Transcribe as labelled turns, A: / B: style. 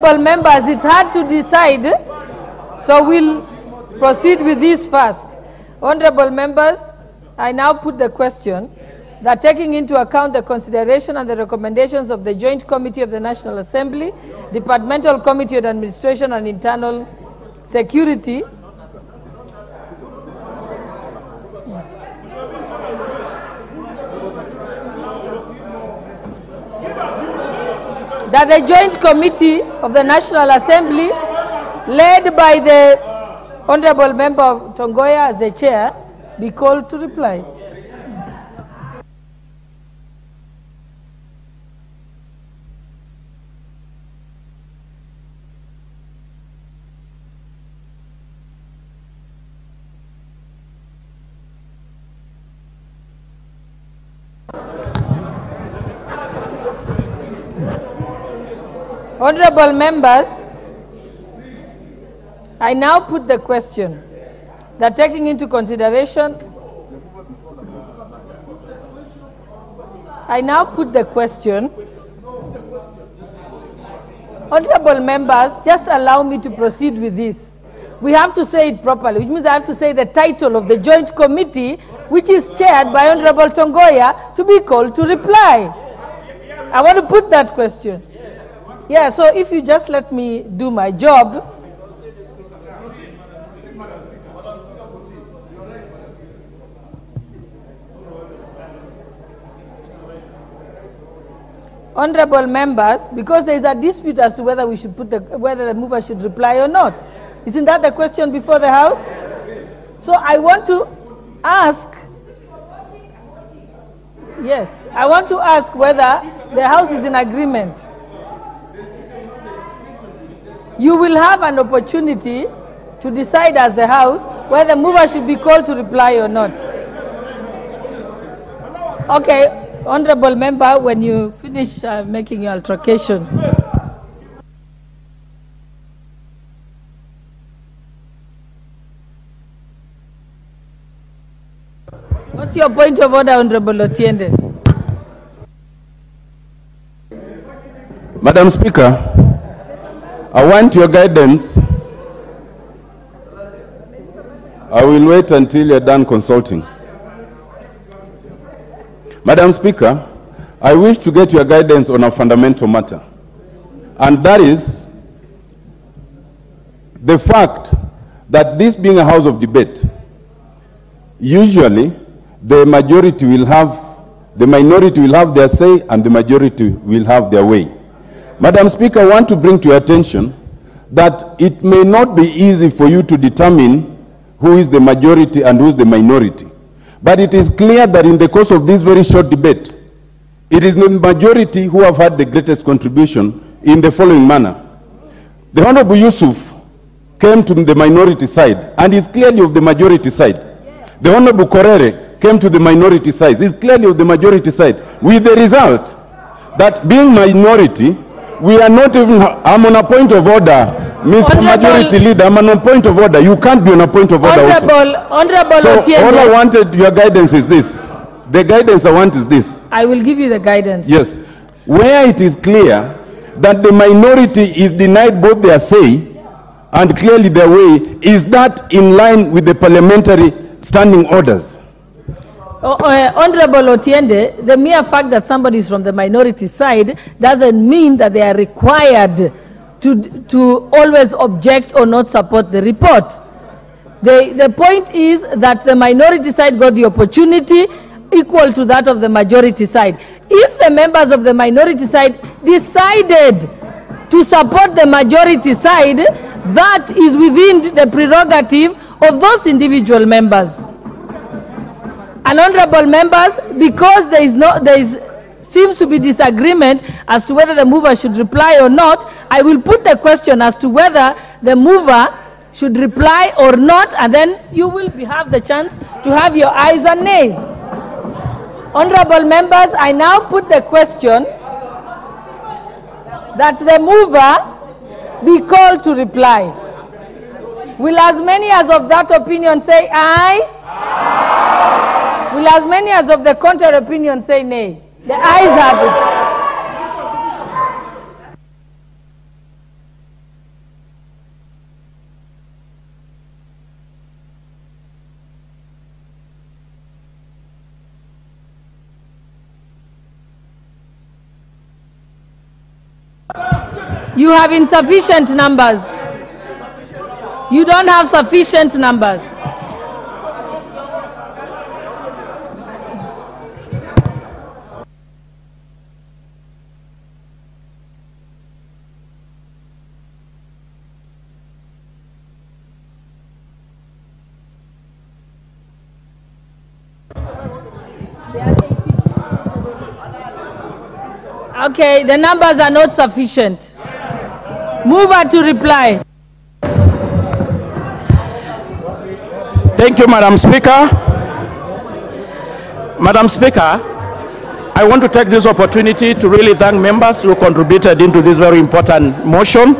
A: Members, it's hard to decide, so we'll proceed with this first. Honorable members, I now put the question that taking into account the consideration and the recommendations of the Joint Committee of the National Assembly, Departmental Committee on Administration and Internal Security, that the Joint Committee of the National Assembly, led by the Honorable Member of Tongoya as the chair, be called to reply. Honorable members, I now put the question that taking into consideration, I now put the question, Honorable members, just allow me to proceed with this. We have to say it properly, which means I have to say the title of the joint committee, which is chaired by Honorable Tongoyo, to be called to reply. I want to put that question. Yeah, so if you just let me do my job. Honorable members, because there is a dispute as to whether we should put the, whether the mover should reply or not. Isn't that the question before the House? So I want to ask, yes, I want to ask whether the House is in agreement you will have an opportunity to decide as the House whether the mover should be called to reply or not. Okay, Honorable Member, when you finish uh, making your altercation. What's your point of order, Honorable Otiende?
B: Madam Speaker, I want your guidance. I will wait until you're done consulting. Madam Speaker, I wish to get your guidance on a fundamental matter, and that is the fact that this being a house of debate, usually the majority will have, the minority will have their say, and the majority will have their way. Madam Speaker, I want to bring to your attention that it may not be easy for you to determine who is the majority and who is the minority. But it is clear that in the course of this very short debate, it is the majority who have had the greatest contribution in the following manner. The Honorable Yusuf came to the minority side and is clearly of the majority side. The Honorable Korere came to the minority side, is clearly of the majority side, with the result that being minority, we are not even, I'm on a point of order. Mr.
A: Honorable-
B: Majority Leader, I'm on a point of order. You can't be on a point of order also.
A: Honorable, Honorable
B: So all I wanted, your guidance is this. The guidance I want is this.
A: I will give you the guidance.
B: Yes. Where it is clear that the minority is denied both their say and clearly their way, is that in line with the parliamentary standing orders?
A: Uh, Honorable Otiende, the mere fact that somebody is from the minority side doesn't mean that they are required to, to always object or not support the report. The, the point is that the minority side got the opportunity equal to that of the majority side. If the members of the minority side decided to support the majority side, that is within the prerogative of those individual members. And honorable members, because there is no, there is, seems to be disagreement as to whether the mover should reply or not, I will put the question as to whether the mover should reply or not, and then you will be, have the chance to have your ayes and nays. Honorable members, I now put the question that the mover be called to reply. Will as many as of that opinion say aye? Will as many as of the contrary opinion say nay? The ayes have it. You have insufficient numbers. You don't have sufficient numbers. Okay, the numbers are not sufficient. Move her to reply.
C: Thank you, Madam Speaker. Madam Speaker, I want to take this opportunity to really thank members who contributed into this very important motion.